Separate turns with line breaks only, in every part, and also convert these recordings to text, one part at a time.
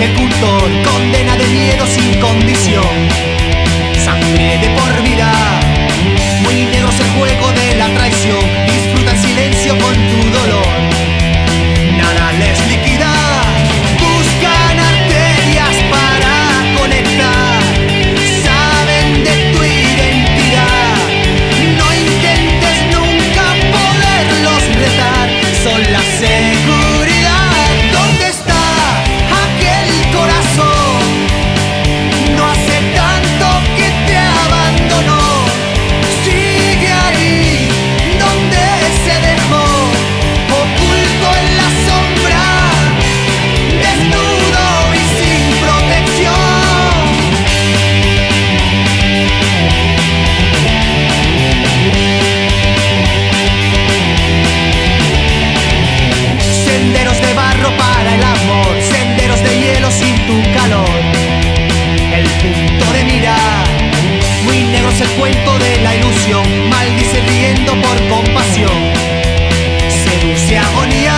ejecutor, condena de miedo sin condición. de la ilusión, maldice riendo por compasión, seduce agonía.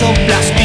soplas